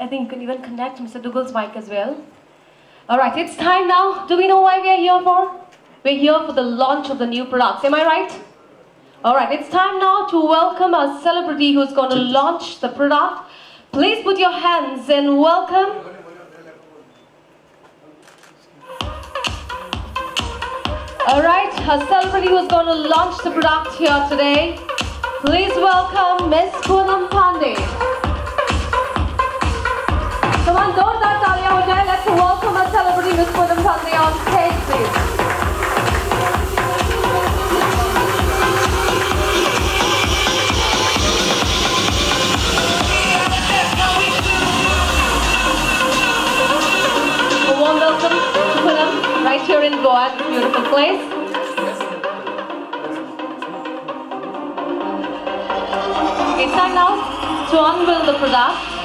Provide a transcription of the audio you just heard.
I think you can even connect Mr. Dougal's mic as well. All right, it's time now. Do we know why we are here for? We're here for the launch of the new products. Am I right? All right, it's time now to welcome our celebrity who's going to launch the product. Please put your hands and welcome. All right, our celebrity who's going to launch the product here today. Please welcome Miss Poonam Pandey. Celebrity Miss Poonam Pandey on please. Welcome to Poonam right here in Goa, beautiful place. It's time now to unveil the product.